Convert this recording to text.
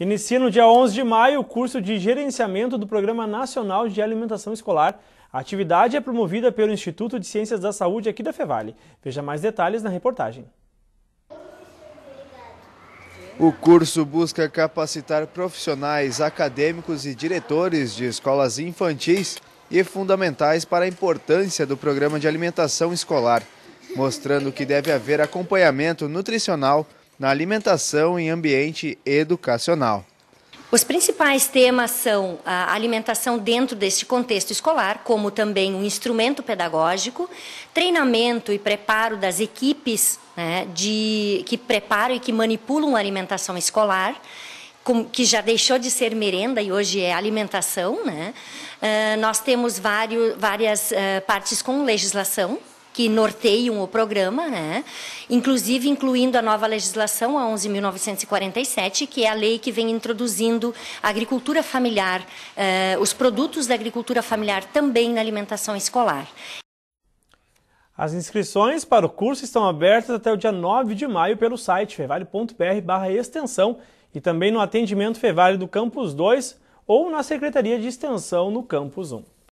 Inicia no dia 11 de maio o curso de gerenciamento do Programa Nacional de Alimentação Escolar. A atividade é promovida pelo Instituto de Ciências da Saúde aqui da Fevale. Veja mais detalhes na reportagem. O curso busca capacitar profissionais, acadêmicos e diretores de escolas infantis e fundamentais para a importância do programa de alimentação escolar, mostrando que deve haver acompanhamento nutricional na alimentação em ambiente educacional. Os principais temas são a alimentação dentro deste contexto escolar, como também um instrumento pedagógico, treinamento e preparo das equipes né, de, que preparam e que manipulam a alimentação escolar, com, que já deixou de ser merenda e hoje é alimentação. Né? Uh, nós temos vários, várias uh, partes com legislação, que norteiam o programa, né? inclusive incluindo a nova legislação, a 11.947, que é a lei que vem introduzindo a agricultura familiar, eh, os produtos da agricultura familiar também na alimentação escolar. As inscrições para o curso estão abertas até o dia 9 de maio pelo site fevale.br extensão e também no atendimento Fevale do Campus 2 ou na Secretaria de Extensão no Campus 1.